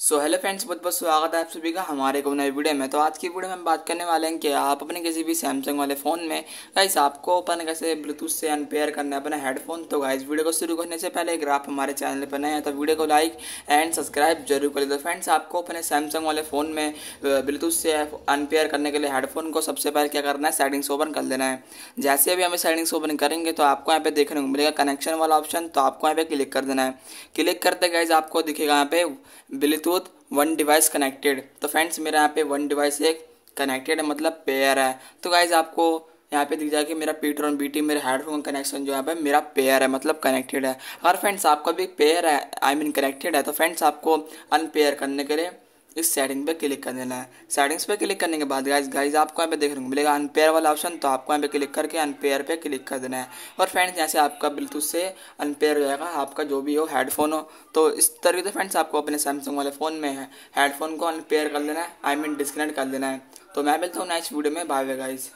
So hello friends बहुत बहुत स्वागत है आप सभी का हमारे को नए वीडियो में। तो आज की वीडियो में हम बात करने वाले हैं कि आप अपने किसी भी सैमसंग वाले फ़ोन में गाइस आपको अपन कैसे ब्लूटूथ से अनपेयर करना है अपना हेडफोन तो गाइस वीडियो को शुरू करने से पहले अगर आप हमारे चैनल पर नए हैं तो वीडियो को लाइक एंड सब्सक्राइब ज़रूर कर दो फ्रेंड्स आपको अपने सैमसंग वाले फ़ोन में ब्लूटूथ से अनपेयर करने के लिए हेडफोन को सबसे पहले क्या करना है? सेटिंग्स ओपन कर देना है। जैसे अभी हमें सेटिंग्स ओपन करेंगे तो आपको यहाँ पे देखने को मिलेगा कनेक्शन वाला ऑप्शन तो आपको यहाँ पे क्लिक कर देना है। क्लिक करते गाइज़ आपको दिखेगा यहाँ पे ब्लूटूथ वन डिवाइस कनेक्टेड तो फ्रेंड्स मेरा यहाँ पे वन डिवाइस एक कनेक्टेड है मतलब पेयर है। तो गाइज़ आपको यहाँ पे दिख जाएगा कि मेरा पीटर और बीटी मेरे हेडफोन कनेक्शन जो यहाँ पे मेरा पेयर है मतलब कनेक्टेड है। अगर फ्रेंड्स आपका भी पेयर है आई मीन कनेक्टेड है। तो फ्रेंड्स आपको अनपेयर करने के लिए इस सेटिंग पे क्लिक कर देना है। सेटिंग्स पे क्लिक करने के बाद गाइज़ गाइज़ आपको यहाँ पे देखने को मिलेगा अनपेयर वाला ऑप्शन तो आपको यहाँ पे क्लिक करके अनपेयर पे क्लिक कर देना है। और फ्रेंड्स यहाँ से आपका ब्लूटूथ से अनपेयर हो जाएगा, आपका जो भी हो हेडफोन हो। तो इस तरीके से फ्रेंड्स आपको अपने सैमसंग वाले फ़ोन में है। हेडफोन को अनपेयर कर देना है आई मीन डिस्कनेक्ट कर देना है। तो मैं मिलता हूँ नेक्स्ट वीडियो में। Bye bye guys